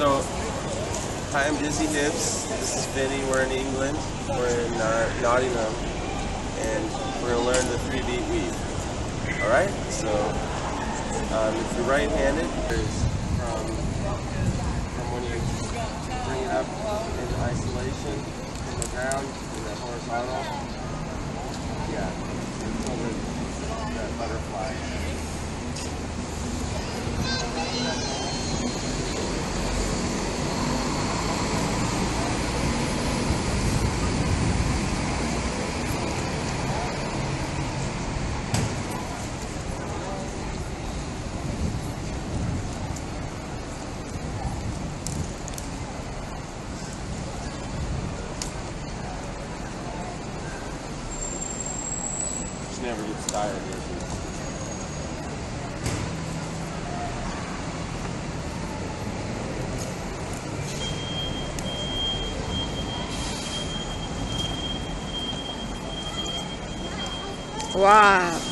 So, hi, I'm Dizzy Hips. This is Vinny. We're in England. We're in uh, Nottingham, and we're gonna learn the three-beat weave. All right. So, um, if you're right-handed, there's from from when you bring it up in isolation from the ground in the horizontal. Yeah. Until the, the butterfly. She never gets tired, she? Wow.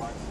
Be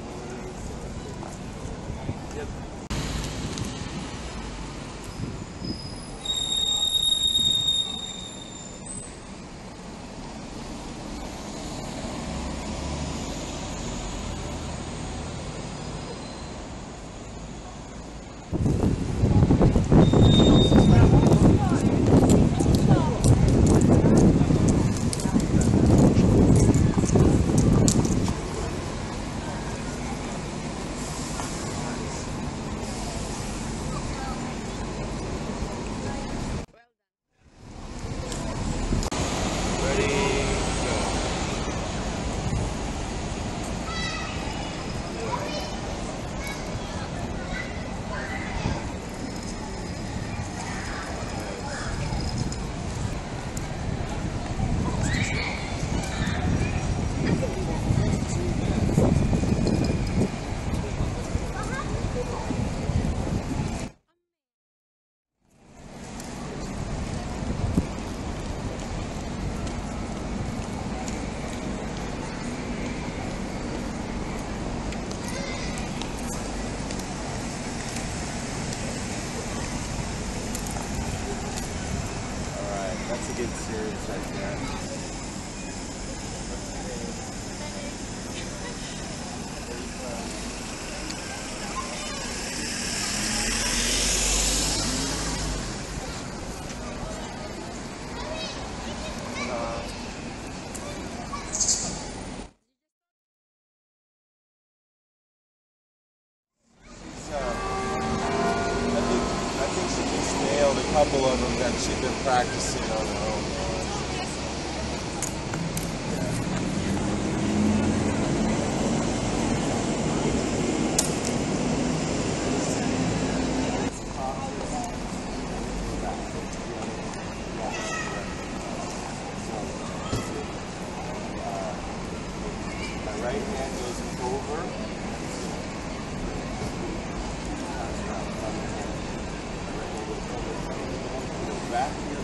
that's a good series right there. Of them that she'd been practicing on her own. Right hand goes over. back here.